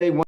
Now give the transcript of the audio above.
they want